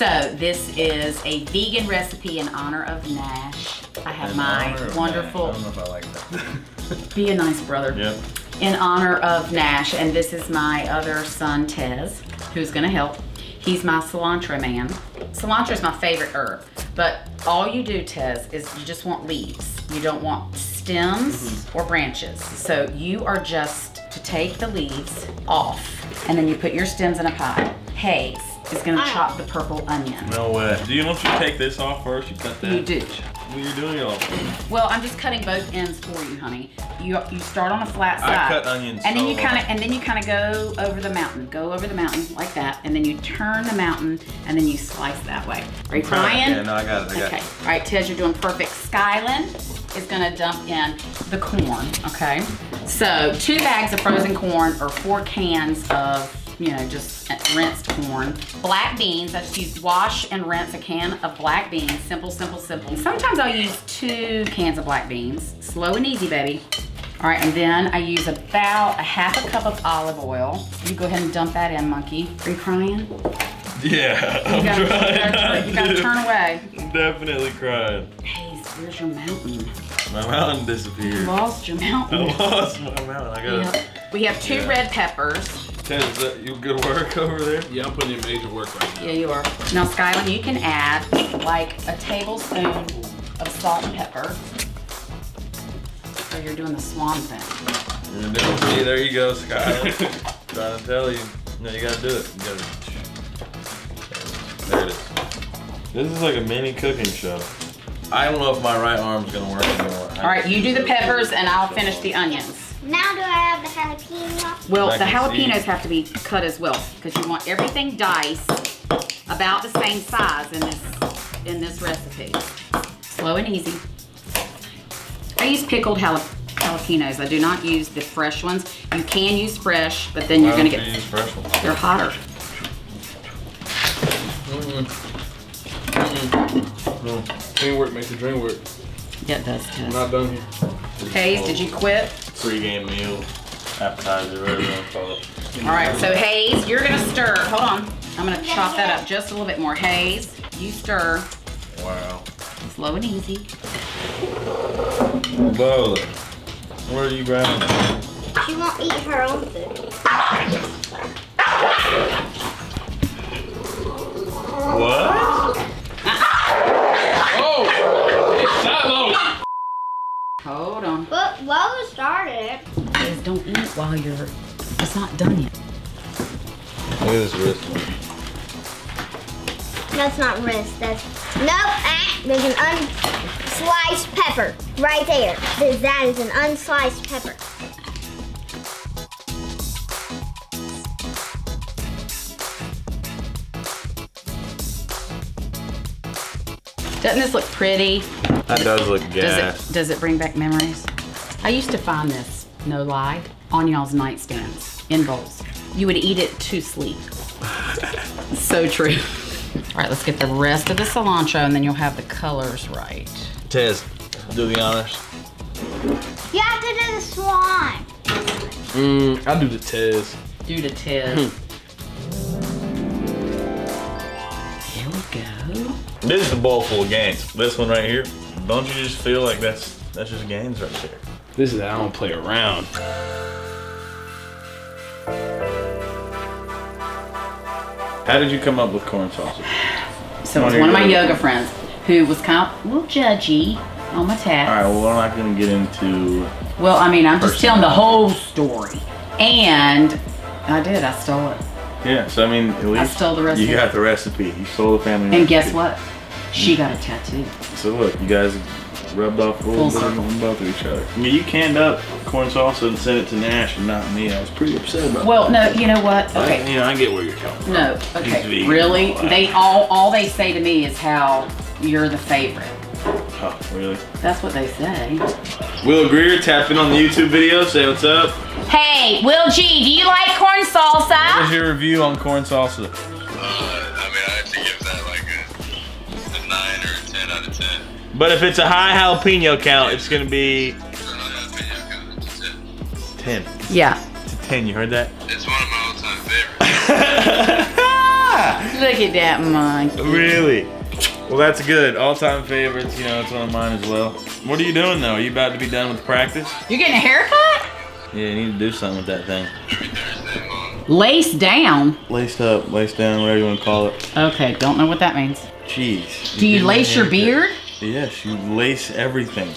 So this is a vegan recipe in honor of Nash. I have In my wonderful. I don't know if I like that. be a nice brother. yep. in honor of Nash, and this is my other son, Tez, who's gonna help. He's my cilantro man. Cilantro is my favorite herb, but all you do, Tez, is you just want leaves. You don't want stems mm-hmm. or branches. So you are just to take the leaves off, and then you put your stems in a pot. Hayes is gonna chop the purple onion. No way. Do you want you to take this off first? You cut that? You do. Well, you're doing it all. Well, I'm just cutting both ends for you, honey. You you start on a flat side. I cut onions And then you kind of and then you kind of go over the mountain. Go over the mountain like that, and then you turn the mountain, and then you slice that way. Are you trying? Yeah, no, I got it. I got Okay. it. All right, Tez, you're doing perfect. Skylynn is gonna dump in the corn. Okay. So two bags of frozen corn or four cans of you know just rinsed corn. Black beans. I just use wash and rinse a can of black beans. Simple, simple, simple. Sometimes I'll use two cans of black beans. Slow and easy, baby. All right, and then I use about a half a cup of olive oil. You go ahead and dump that in, monkey. Are you crying? Yeah, I'm You gotta, trying. you gotta, you gotta turn away. I'm definitely crying. Hey, where's your mountain? My mountain You disappeared. lost your mountain. I lost my mountain. I gotta. Yep. We have two Yeah. red peppers. Ted, is that you good work over there? Yeah, I'm putting in major work right now. Yeah, you are. Now, Skylynn, you can add like a tablespoon of salt and pepper. So you're doing the swan thing. You're doing- See, there you go, Sky. Trying to tell you. No, you gotta do it. You gotta. There it is. This is like a mini cooking show. I don't know if my right arm's gonna work anymore. All right, you do the peppers and I'll finish the onions. Now do I have the jalapeno? Well, the can see. jalapenos have to be cut as well because you want everything diced about the same size in this in this recipe. Slow and easy. I use pickled jala- jalapenos. I do not use the fresh ones. You can use fresh, but then you're gonna get you use fresh ones? they're hotter. No. Team work makes the dream work. Yeah, it does. I'm Tess. not done here. Hayes, did you quit? Pre-game meal, appetizer, whatever you want to call it. All right, so Hayes, you're gonna stir. Hold on. I'm gonna chop that up just a little bit more. Hayes, you stir. Wow. Slow and easy. Whoa. Where are you grabbing? She won't eat her own food. What? Oh! Shiloh! Hold on. But Lola started it. Don't eat while you're. It's not done yet. Look at this wrist. That's not wrist. That's no. Ah, there's an unsliced pepper right there. That is an unsliced pepper. Doesn't this look pretty? That does look Does it does it bring back memories? I used to find this, no lie, on y'all's nightstands in bowls. You would eat it to sleep. so true. All right, let's get the rest of the cilantro and then you'll have the colors right. Tez, do the honors. You have to do the swan. Mmm, I'll do the Tez. Do the tiz. Hmm. Here we go. This is a bowl full of gains. This one right here. Don't you just feel like that's that's just gains right there? This is I don't play around. How did you come up with corn sausage? So One it's of one of my yoga- friends who was kind of a little judgy on my tats. All right, well, we're not gonna get into. Well, I mean, I'm just telling the whole story. And I did, I stole it. Yeah, so I mean, at least stole the recipe. You got the recipe. You stole the family. And guess what? She got a tattoo. So look, you guys rubbed off a little bit circle. on both of each other. I mean, you canned up corn salsa and sent it to Nash and not me. I was pretty upset about Well, no, you know what? that. Okay. You know, I get where you're coming from. No, He's okay. vegan. Really? They all all they say to me is how you're the favorite. Oh, really? That's what they say. Will Grier, tap in on the YouTube video. Say what's up. Hey, Will G, do you like corn salsa? What's salsa? your review on corn salsa? But if it's a high jalapeno count, it's gonna be So, in my opinion, it's a 10. 10. Yeah. It's a 10, you heard that? It's one of my all-time favorites. Look at that monkey. Really? Well, that's good. All-time favorites. You know, it's one of mine as well. What are you doing though? Are you about to be done with practice? You're getting a haircut? Yeah, you need to do something with that thing. Every Thursday, Mom. Lace down. Laced up, laced down, whatever you want to call it. Okay, don't know what that means. Jeez. Do you Give me a lace your haircut. beard? Yes, you lace everything.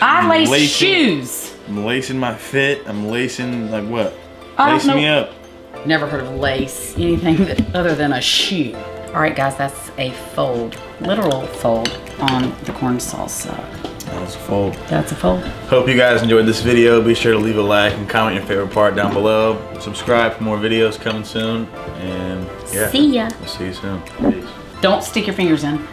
I lace Lacing. shoes. I'm lacing my fit. I'm lacing like what? I Lace me up. Never heard of lace, anything that, other than a shoe. All right, guys, that's a fold, literal fold on the corn salsa. That's a fold. That's a fold. Hope you guys enjoyed this video. Be sure to leave a like and comment your favorite part down below. Subscribe for more videos coming soon. And yeah, See ya. we'll see you soon. Peace. Don't stick your fingers in.